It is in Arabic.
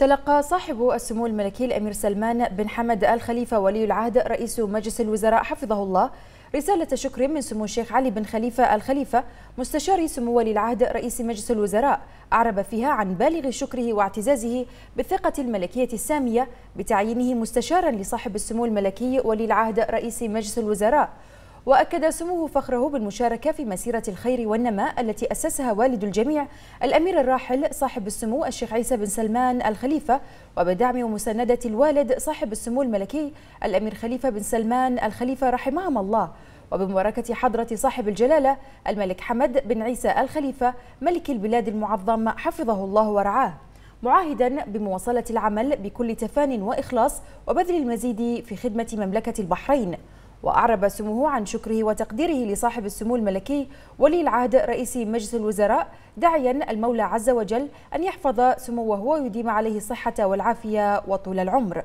تلقى صاحب السمو الملكي الأمير سلمان بن حمد آل خليفة ولي العهد رئيس مجلس الوزراء حفظه الله. رسالة شكر من سمو الشيخ علي بن خليفة آل خليفة مستشار سمو ولي العهد رئيس مجلس الوزراء. أعرب فيها عن بالغ شكره واعتزازه بالثقة الملكية السامية بتعيينه مستشارا لصاحب السمو الملكي ولي العهد رئيس مجلس الوزراء. وأكد سموه فخره بالمشاركة في مسيرة الخير والنماء التي أسسها والد الجميع الأمير الراحل صاحب السمو الشيخ عيسى بن سلمان الخليفة وبدعم ومساندة الوالد صاحب السمو الملكي الأمير خليفة بن سلمان الخليفة رحمهم الله وبمباركة حضرة صاحب الجلالة الملك حمد بن عيسى الخليفة ملك البلاد المعظم حفظه الله ورعاه. معاهدا بمواصلة العمل بكل تفان وإخلاص وبذل المزيد في خدمة مملكة البحرين. وأعرب سموه عن شكره وتقديره لصاحب السمو الملكي ولي العهد رئيس مجلس الوزراء داعيا المولى عز وجل أن يحفظ سموه ويديم عليه الصحة والعافية وطول العمر.